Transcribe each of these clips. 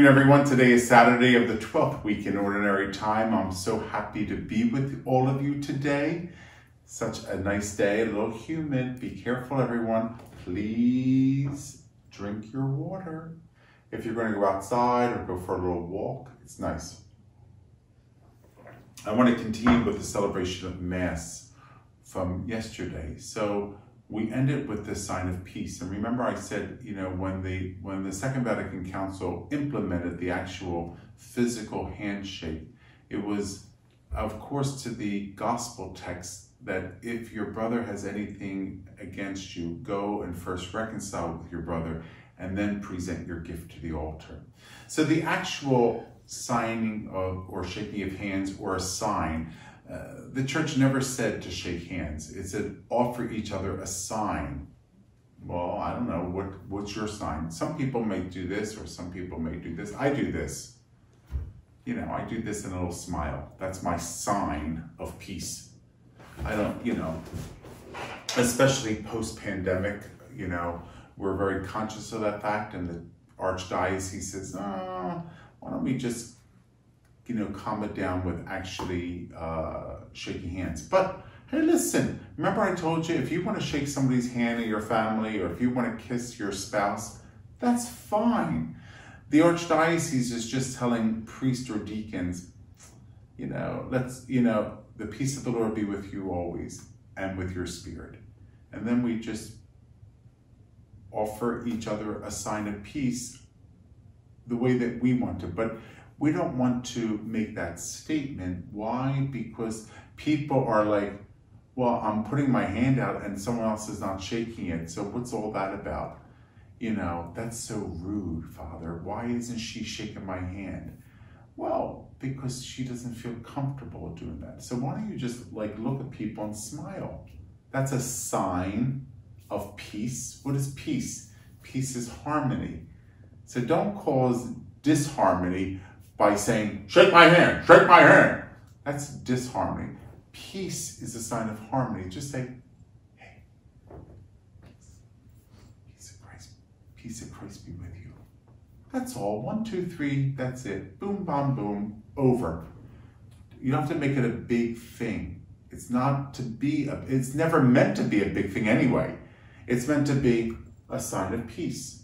afternoon, everyone. Today is Saturday of the 12th week in Ordinary Time. I'm so happy to be with all of you today. Such a nice day, a little humid. Be careful, everyone. Please drink your water. If you're going to go outside or go for a little walk, it's nice. I want to continue with the celebration of Mass from yesterday. So, we ended with the sign of peace. And remember I said, you know, when the when the Second Vatican Council implemented the actual physical handshake, it was of course to the gospel text that if your brother has anything against you, go and first reconcile with your brother and then present your gift to the altar. So the actual signing of or shaking of hands or a sign uh, the church never said to shake hands. It said offer each other a sign. Well, I don't know, what, what's your sign? Some people may do this or some people may do this. I do this. You know, I do this in a little smile. That's my sign of peace. I don't, you know, especially post-pandemic, you know, we're very conscious of that fact and the archdiocese says, oh, why don't we just you know, calm it down with actually uh, shaking hands. But hey, listen, remember I told you if you want to shake somebody's hand in your family or if you want to kiss your spouse, that's fine. The Archdiocese is just telling priests or deacons, you know, let's, you know, the peace of the Lord be with you always and with your spirit. And then we just offer each other a sign of peace the way that we want to. But we don't want to make that statement. Why? Because people are like, well, I'm putting my hand out and someone else is not shaking it. So what's all that about? You know, that's so rude, Father. Why isn't she shaking my hand? Well, because she doesn't feel comfortable doing that. So why don't you just like look at people and smile? That's a sign of peace. What is peace? Peace is harmony. So don't cause disharmony by saying, shake my hand, shake my hand. That's disharmony. Peace is a sign of harmony. Just say, hey, peace of Christ, peace of Christ be with you. That's all. One, two, three, that's it. Boom, bam, boom, over. You don't have to make it a big thing. It's not to be, a, it's never meant to be a big thing anyway. It's meant to be a sign of peace.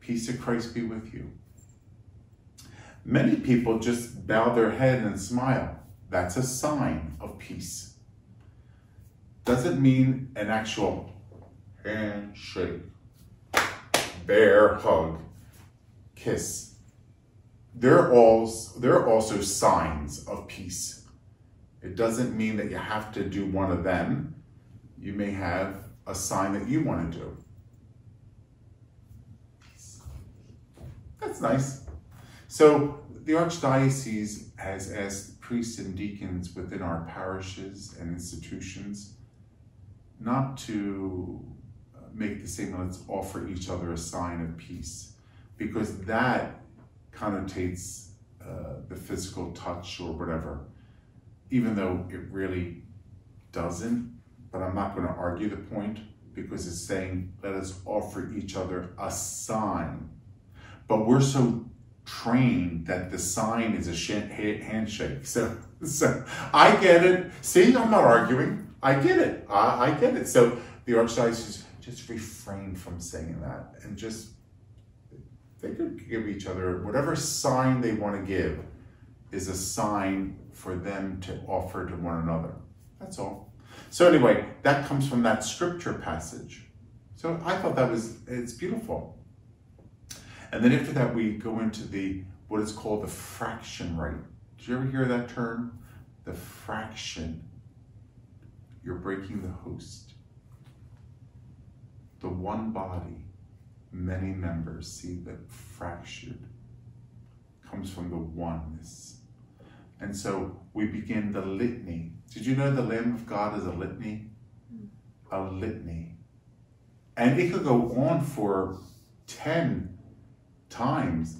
Peace of Christ be with you. Many people just bow their head and smile. That's a sign of peace. Doesn't mean an actual handshake, bear hug, kiss. They're, all, they're also signs of peace. It doesn't mean that you have to do one of them. You may have a sign that you want to do. That's nice. So the Archdiocese has asked priests and deacons within our parishes and institutions not to uh, make the same, let's offer each other a sign of peace, because that connotates uh, the physical touch or whatever, even though it really doesn't. But I'm not going to argue the point because it's saying, let us offer each other a sign. But we're so trained that the sign is a handshake. So, so I get it. See, I'm not arguing. I get it. I, I get it. So the archdiocese just refrain from saying that and just they could give each other whatever sign they want to give is a sign for them to offer to one another. That's all. So anyway, that comes from that scripture passage. So I thought that was, it's beautiful. And then after that, we go into the what is called the fraction rite. Did you ever hear that term? The fraction. You're breaking the host. The one body, many members. See that fractured comes from the oneness. And so we begin the litany. Did you know the Lamb of God is a litany? Hmm. A litany. And it could go on for 10 times.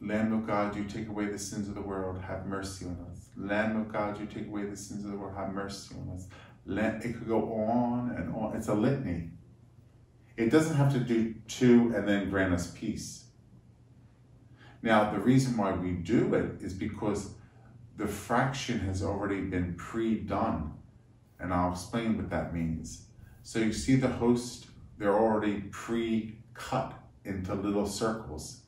Lamb of God, you take away the sins of the world, have mercy on us. Lamb of God, you take away the sins of the world, have mercy on us. It could go on and on. It's a litany. It doesn't have to do two and then grant us peace. Now, the reason why we do it is because the fraction has already been pre-done. And I'll explain what that means. So you see the host, they're already pre-cut into little circles.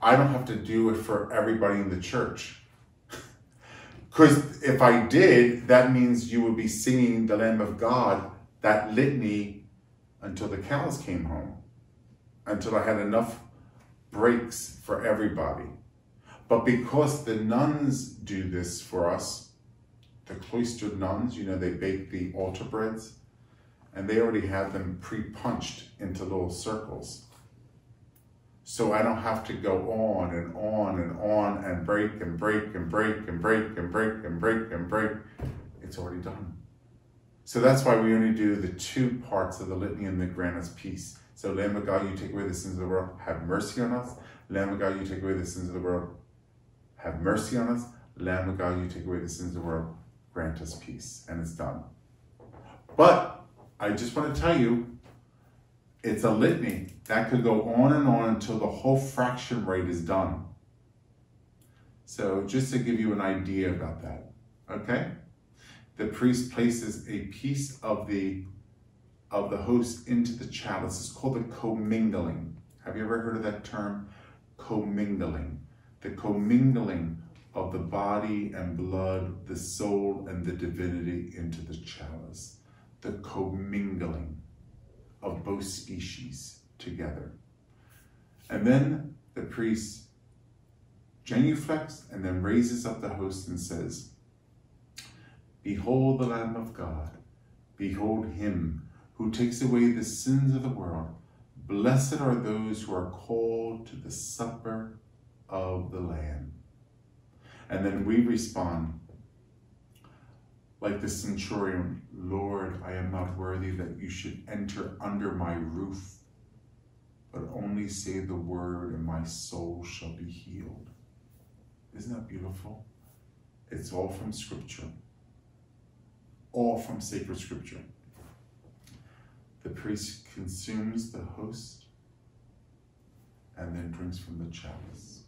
I don't have to do it for everybody in the church. Because if I did, that means you would be singing the Lamb of God, that litany, until the cows came home, until I had enough breaks for everybody. But because the nuns do this for us, the cloistered nuns, you know, they bake the altar breads, and they already have them pre-punched into little circles. So I don't have to go on and on and on and break and break and break and break and break and break and break. It's already done. So that's why we only do the two parts of the litany and the grant us peace. So Lamb of God, you take away the sins of the world, have mercy on us. Lamb of God, you take away the sins of the world, have mercy on us. Lamb of God, you take away the sins of the world, grant us peace. And it's done. But I just want to tell you, it's a litany that could go on and on until the whole fraction rite is done. So just to give you an idea about that, okay? The priest places a piece of the of the host into the chalice. It's called the commingling. Have you ever heard of that term? Commingling. The commingling of the body and blood, the soul and the divinity into the chalice. The commingling of both species together. And then the priest genuflects and then raises up the host and says, Behold the Lamb of God, behold him who takes away the sins of the world. Blessed are those who are called to the supper of the Lamb. And then we respond, like the centurion, Lord, I am not worthy that you should enter under my roof, but only say the word and my soul shall be healed. Isn't that beautiful? It's all from scripture. All from sacred scripture. The priest consumes the host and then drinks from the chalice.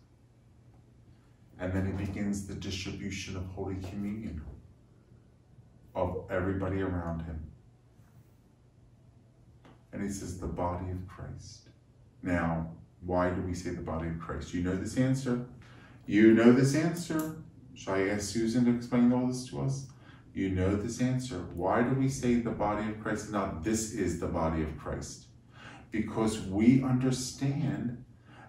And then he begins the distribution of Holy Communion of everybody around him. And he says, the body of Christ. Now, why do we say the body of Christ? You know this answer? You know this answer? Shall I ask Susan to explain all this to us? You know this answer. Why do we say the body of Christ? Not this is the body of Christ. Because we understand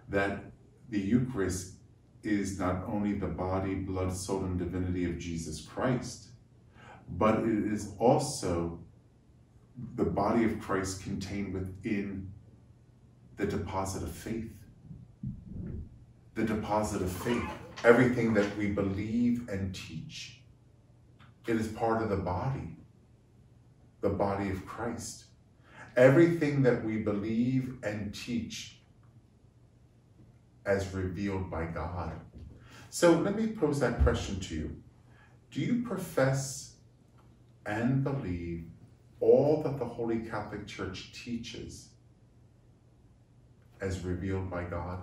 that the Eucharist is not only the body, blood, soul, and divinity of Jesus Christ, but it is also the body of Christ contained within the deposit of faith. The deposit of faith. Everything that we believe and teach. It is part of the body, the body of Christ. Everything that we believe and teach as revealed by God. So let me pose that question to you. Do you profess and believe all that the Holy Catholic Church teaches as revealed by God?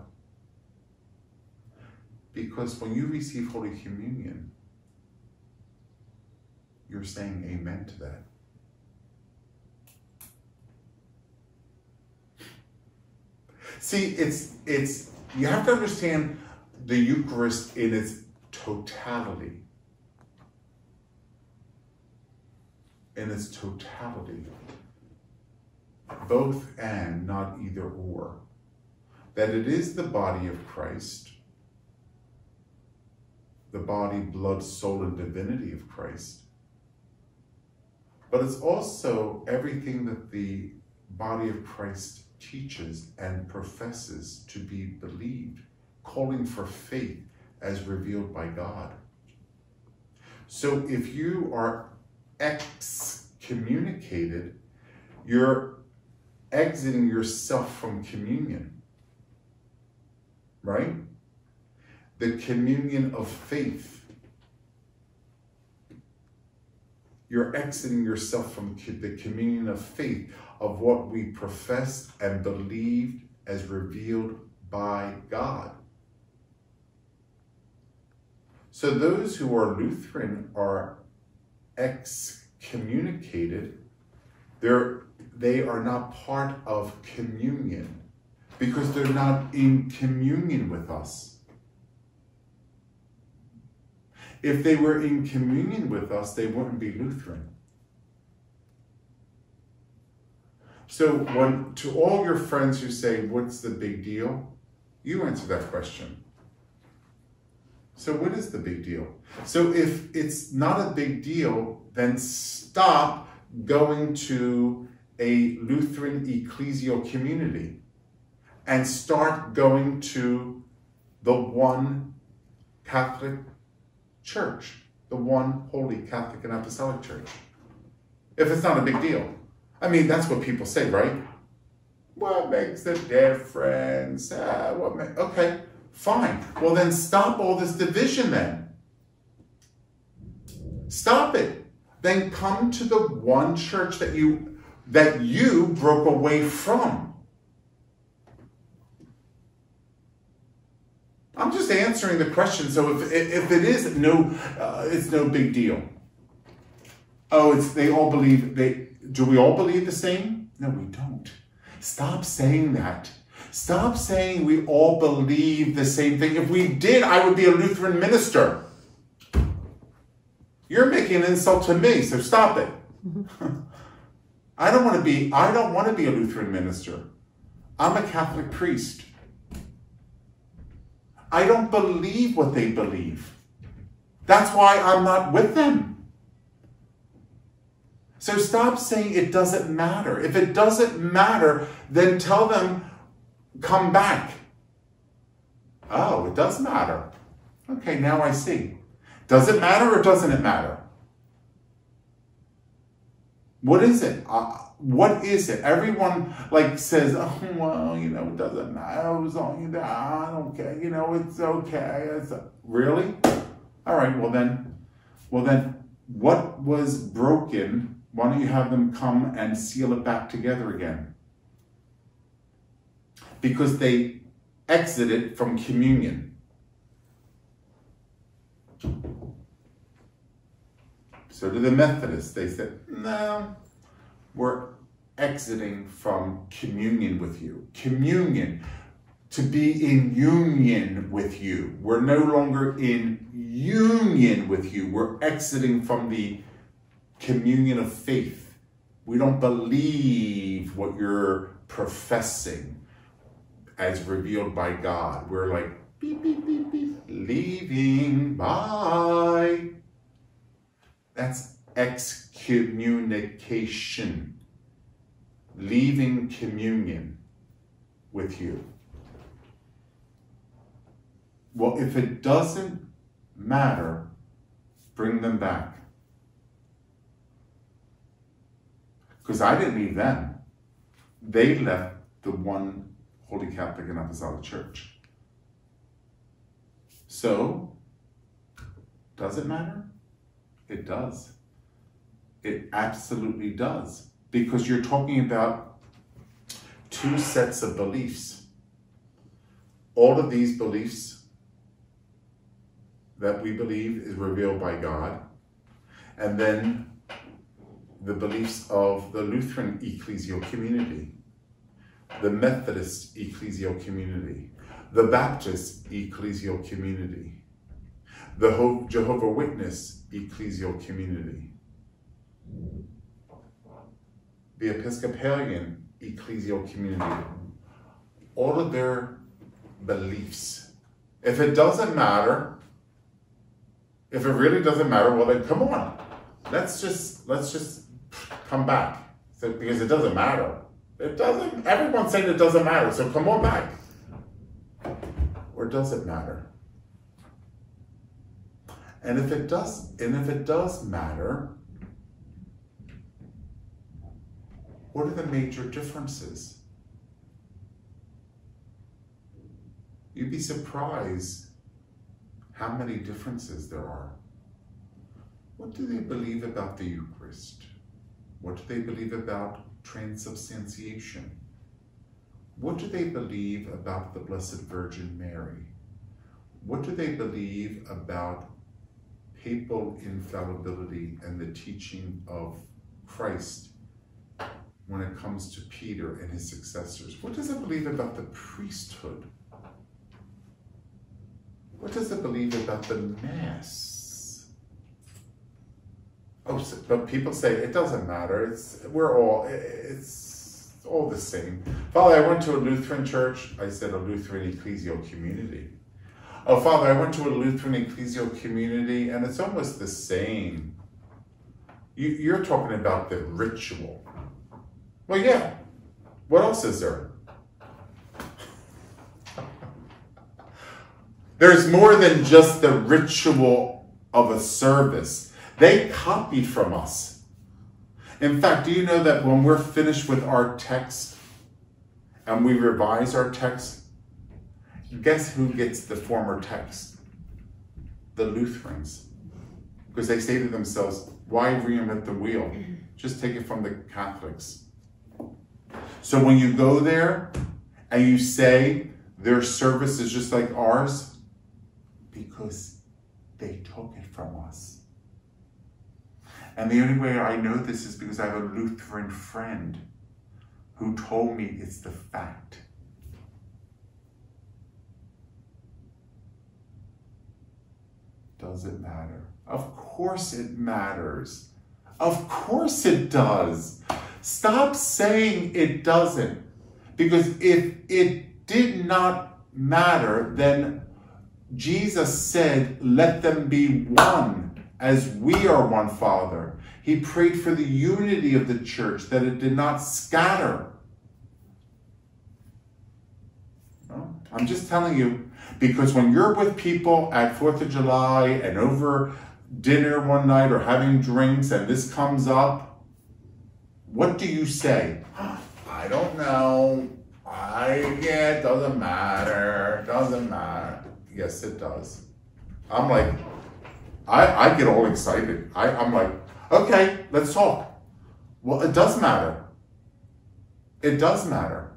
Because when you receive Holy Communion, you're saying amen to that. See, it's it's you have to understand the Eucharist in its totality. In its totality, both and, not either or. That it is the body of Christ, the body, blood, soul, and divinity of Christ, but it's also everything that the body of Christ teaches and professes to be believed, calling for faith as revealed by God. So if you are excommunicated, you're exiting yourself from communion, right? The communion of faith. You're exiting yourself from the communion of faith of what we professed and believed as revealed by God. So those who are Lutheran are excommunicated. They're, they are not part of communion because they're not in communion with us. If they were in communion with us, they wouldn't be Lutheran. So, when to all your friends who say, What's the big deal? You answer that question. So, what is the big deal? So, if it's not a big deal, then stop going to a Lutheran ecclesial community and start going to the one Catholic church, the one holy Catholic and Apostolic church. If it's not a big deal. I mean, that's what people say, right? What makes the difference? Uh, what ma- okay, fine. Well, then stop all this division then. Stop it. Then come to the one church that you that you broke away from. I'm just answering the question. So if, if it is no, uh, it's no big deal. Oh, it's they all believe they do we all believe the same? No, we don't. Stop saying that. Stop saying we all believe the same thing. If we did, I would be a Lutheran minister. You're making an insult to me, so stop it. I don't want to be I don't want to be a Lutheran minister. I'm a Catholic priest. I don't believe what they believe. That's why I'm not with them. So stop saying it doesn't matter. If it doesn't matter, then tell them, come back. Oh, it does matter. Okay, now I see. Does it matter or doesn't it matter? What is it? Uh, what is it? Everyone like says, oh well, you know, it doesn't matter. As long as I don't care, you know, it's okay. It's really all right. Well then, well then, what was broken? Why don't you have them come and seal it back together again? Because they exited from communion. So to the Methodists, they said, no, we're exiting from communion with you. Communion, to be in union with you. We're no longer in union with you. We're exiting from the communion of faith. We don't believe what you're professing as revealed by God. We're like, beep, beep, beep, beep, leaving, bye. That's excommunication, leaving communion with you. Well, if it doesn't matter, bring them back. Because I didn't leave them. They left the one Holy Catholic and Apostolic Church. So, does it matter? It does. It absolutely does. Because you're talking about two sets of beliefs. All of these beliefs that we believe is revealed by God, and then the beliefs of the Lutheran ecclesial community, the Methodist ecclesial community, the Baptist ecclesial community, the Jehovah Witness ecclesial community, the Episcopalian ecclesial community, all of their beliefs. If it doesn't matter, if it really doesn't matter, well then come on. Let's just let's just come back. So, because it doesn't matter. It doesn't everyone's saying it doesn't matter, so come on back. Or does it matter? And if it does, and if it does matter, what are the major differences? You'd be surprised how many differences there are. What do they believe about the Eucharist? What do they believe about transubstantiation? What do they believe about the Blessed Virgin Mary? What do they believe about papal infallibility and the teaching of Christ when it comes to Peter and his successors? What does it believe about the priesthood? What does it believe about the Mass? Oh, but people say it doesn't matter. It's we're all it's all the same. Father, I went to a Lutheran church. I said a Lutheran ecclesial community. Oh, Father, I went to a Lutheran ecclesial community, and it's almost the same. You, you're talking about the ritual. Well, yeah. What else is there? There's more than just the ritual of a service. They copied from us. In fact, do you know that when we're finished with our text and we revise our text, guess who gets the former text? The Lutherans. Because they say to themselves, why reinvent the wheel? Just take it from the Catholics. So when you go there and you say their service is just like ours, because they took it from us. And the only way I know this is because I have a Lutheran friend who told me it's the fact. Does it matter? Of course it matters. Of course it does. Stop saying it doesn't. Because if it did not matter, then Jesus said, Let them be one as we are one, Father. He prayed for the unity of the church, that it did not scatter. I'm just telling you, because when you're with people at 4th of July and over dinner one night or having drinks and this comes up, what do you say? I don't know. I, yeah, it doesn't matter. Doesn't matter. Yes, it does. I'm like, I, I get all excited. I, I'm like, okay, let's talk. Well, it does matter. It does matter.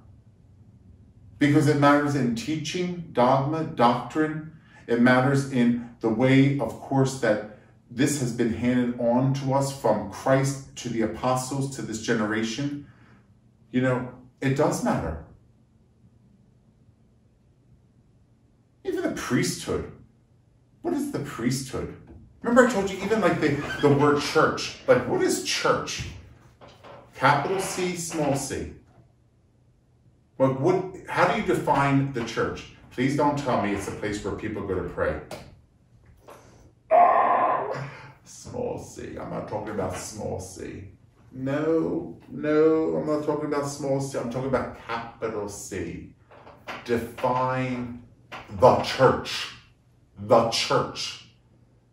Because it matters in teaching, dogma, doctrine. It matters in the way, of course, that this has been handed on to us from Christ to the apostles to this generation. You know, it does matter. Even the priesthood. What is the priesthood? Remember I told you even like the, the word church. Like what is church? Capital C, small c. What, what, how do you define the church? Please don't tell me it's a place where people go to pray. Small c. I'm not talking about small c. No, no, I'm not talking about small c. I'm talking about capital C. Define the church, the church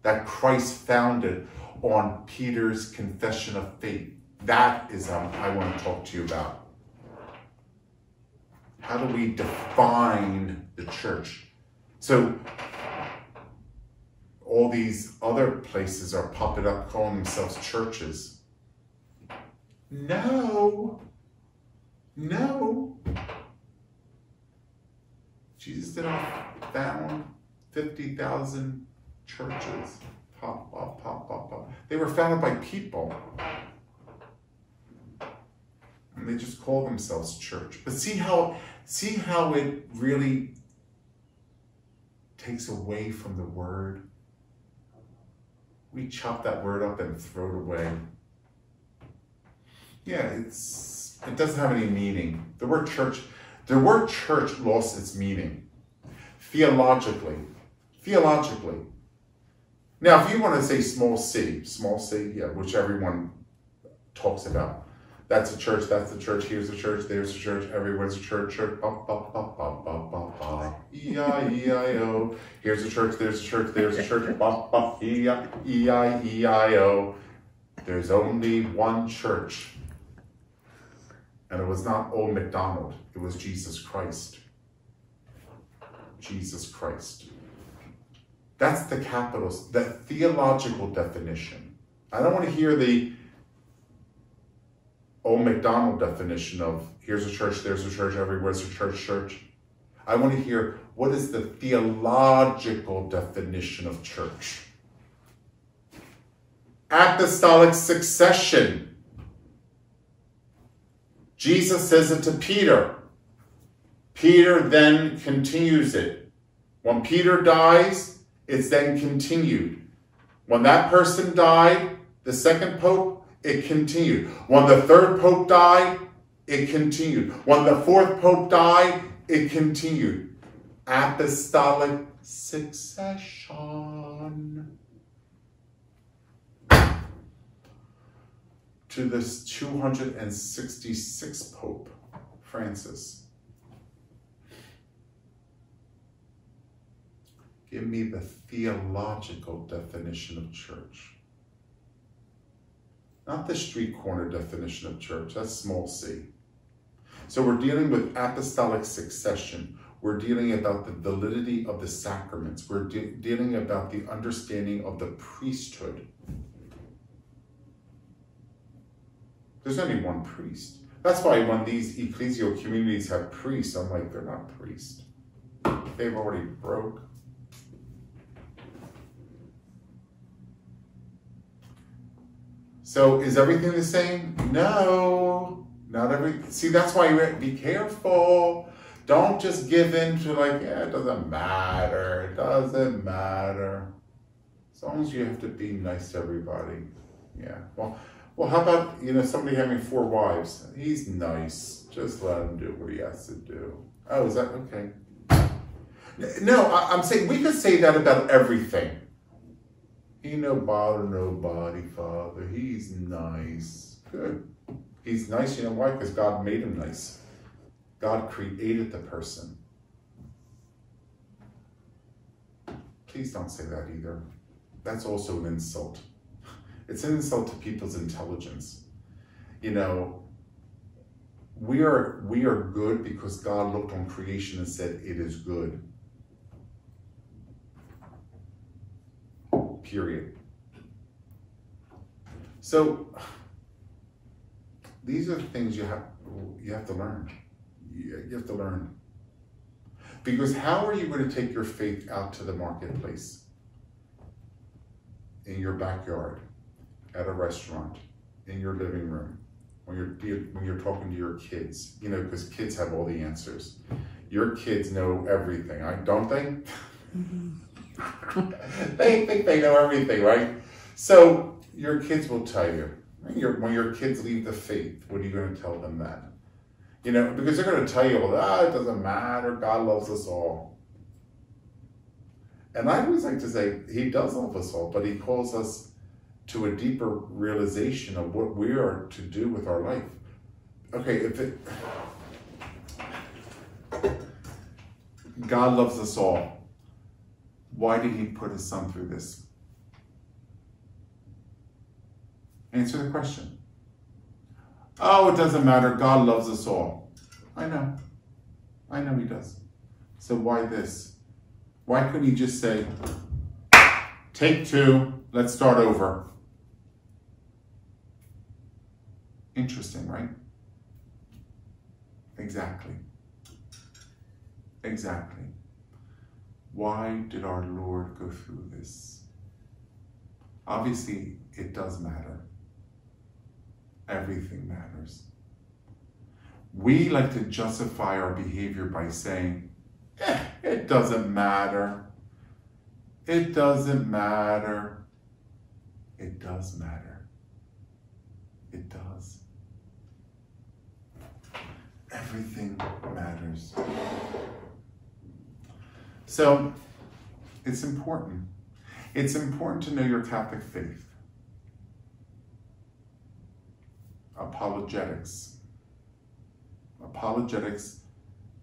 that Christ founded on Peter's confession of faith. That is what I want to talk to you about. How do we define the church? So, all these other places are popping up calling themselves churches. No, no. Jesus did not found 50,000 churches. Pop, pop, pop, pop, pop. They were founded by people. And they just call themselves church. But see how see how it really takes away from the word. We chop that word up and throw it away. Yeah, it's it doesn't have any meaning. The word church the word church lost its meaning theologically. Theologically. Now, if you want to say small c, small c, yeah, which everyone talks about. That's a church, that's a church, here's a church, there's a church, everywhere's a church, church, ba, ba, ba, ba, ba, ba, ba, E-I-E-I-O. Here's a church, there's a church, there's a church, ba, ba, E-I-E-I-O. There's only one church and it was not Old MacDonald, it was Jesus Christ. Jesus Christ. That's the capital, the theological definition. I don't want to hear the old McDonald definition of here's a church, there's a church, everywhere's a church, church. I want to hear what is the theological definition of church? Apostolic succession. Jesus says it to Peter. Peter then continues it. When Peter dies, it's then continued. When that person died, the second pope, it continued. When the third pope died, it continued. When the fourth pope died, it continued. Apostolic succession. To this 266 Pope Francis. Give me the theological definition of church. Not the street corner definition of church, that's small c. So we're dealing with apostolic succession. We're dealing about the validity of the sacraments. We're de dealing about the understanding of the priesthood. There's only one priest. That's why when these ecclesial communities have priests, I'm like, they're not priests. They've already broke. So is everything the same? No, not every. See, that's why you be careful. Don't just give in to like, yeah, it doesn't matter. It doesn't matter. As long as you have to be nice to everybody. Yeah. Well, well, how about you know somebody having four wives? He's nice. Just let him do what he has to do. Oh, is that okay? No, I, I'm saying we could say that about everything. He no bother nobody, Father. He's nice. Good. He's nice, you know why? Because God made him nice. God created the person. Please don't say that either. That's also an insult. It's an insult to people's intelligence. You know, we are we are good because God looked on creation and said it is good. Period. So these are the things you have you have to learn. You have to learn. Because how are you going to take your faith out to the marketplace? In your backyard, at a restaurant, in your living room, when you're when you're talking to your kids, you know, because kids have all the answers. Your kids know everything, don't they? Mm -hmm. They think they know everything, right? So your kids will tell you. when your kids leave the faith, what are you going to tell them then? You know, because they're going to tell you, ah, it doesn't matter. God loves us all. And I always like to say, He does love us all, but He calls us to a deeper realization of what we are to do with our life. Okay, if it. God loves us all. Why did he put his son through this? Answer the question. Oh, it doesn't matter. God loves us all. I know. I know he does. So why this? Why couldn't he just say, take two, let's start over? Interesting, right? Exactly. Exactly. Why did our Lord go through this? Obviously, it does matter. Everything matters. We like to justify our behavior by saying, eh, it doesn't matter. It doesn't matter. It does matter. It does. Everything matters. So it's important. It's important to know your Catholic faith. Apologetics. Apologetics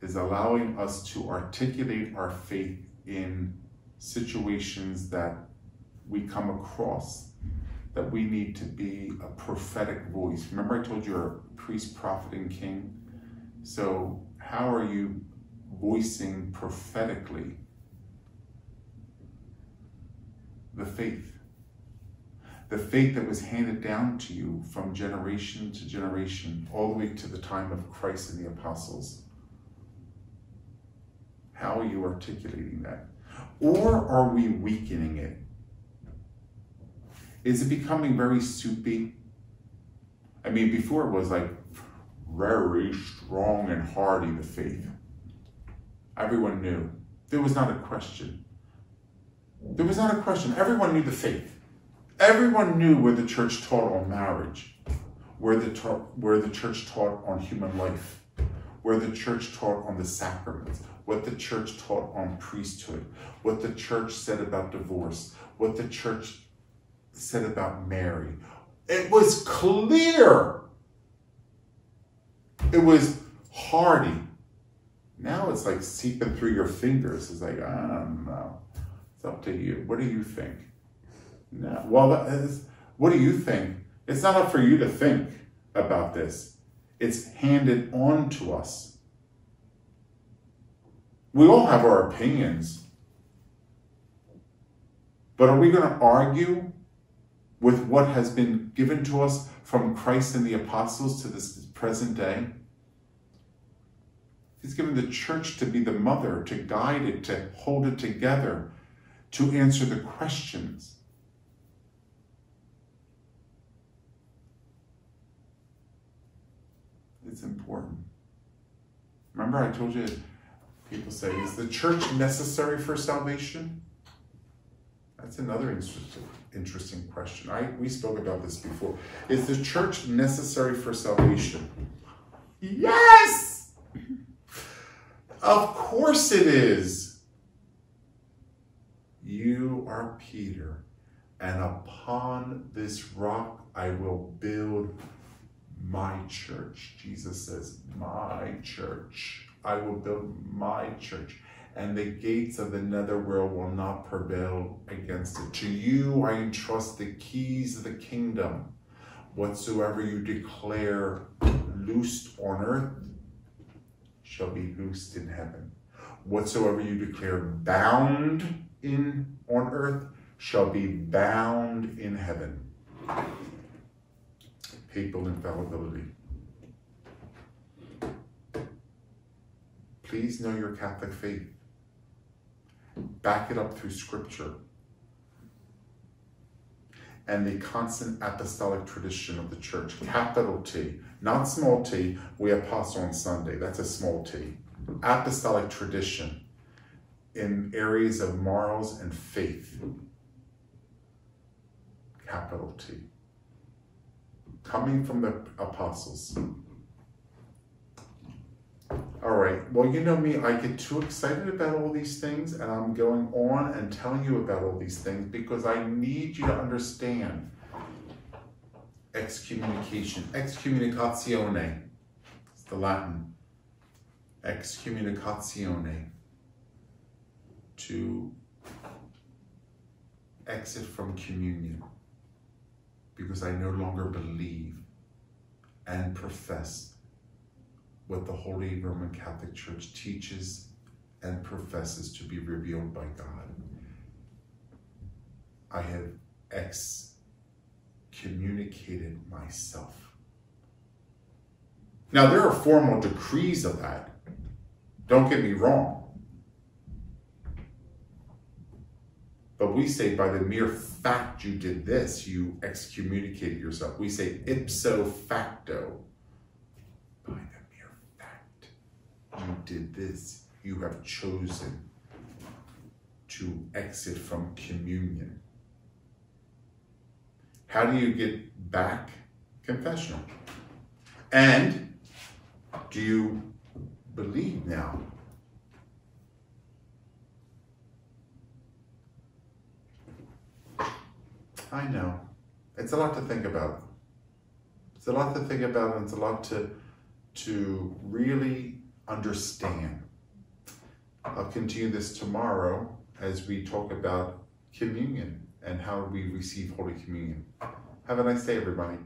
is allowing us to articulate our faith in situations that we come across that we need to be a prophetic voice. Remember I told you you're a priest, prophet, and king? So how are you voicing prophetically the faith. the faith that was handed down to you from generation to generation, all the way to the time of Christ and the apostles. How are you articulating that? Or are we weakening it? Is it becoming very soupy? I mean, before it was like very strong and hardy, the faith. Everyone knew. There was not a question. There was not a question. Everyone knew the faith. Everyone knew where the church taught on marriage, where the, where the church taught on human life, where the church taught on the sacraments, what the church taught on priesthood, what the church said about divorce, what the church said about Mary. It was clear. It was hardy. Now it's like seeping through your fingers. It's like, I don't know. It's up to you. What do you think? No. Well, what do you think? It's not up for you to think about this. It's handed on to us. We all have our opinions. But are we going to argue with what has been given to us from Christ and the apostles to this present day? He's given the church to be the mother, to guide it, to hold it together, to answer the questions. It's important. Remember, I told you, people say, is the church necessary for salvation? That's another interesting, question. I, we spoke about this before. Is the church necessary for salvation? Yes! Of course it is. You are Peter, and upon this rock I will build my church. Jesus says, My church. I will build my church, and the gates of the netherworld will not prevail against it. To you I entrust the keys of the kingdom. Whatsoever you declare loosed on earth shall be loosed in heaven. Whatsoever you declare bound in on earth shall be bound in heaven. Papal infallibility. Please know your Catholic faith. Back it up through scripture and the constant apostolic tradition of the church, capital T, not small t, we apostle on Sunday, that's a small t. Apostolic tradition in areas of morals and faith, capital T. Coming from the apostles. All right, well, you know me, I get too excited about all these things, and I'm going on and telling you about all these things because I need you to understand excommunication. Excommunicatione. It's the Latin. Excommunicatione. To exit from communion because I no longer believe and profess what the Holy Roman Catholic Church teaches and professes to be revealed by God. I have excommunicated myself. Now, there are formal decrees of that. Don't get me wrong. But we say by the mere fact you did this, you excommunicated yourself. We say ipso facto you did this, you have chosen to exit from communion. How do you get back? Confessional. And do you believe now? I know. It's a lot to think about. It's a lot to think about and it's a lot to to really understand. I'll continue this tomorrow as we talk about communion and how we receive Holy Communion. Have a nice day, everybody.